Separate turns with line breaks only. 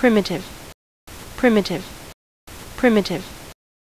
primitive, primitive, primitive.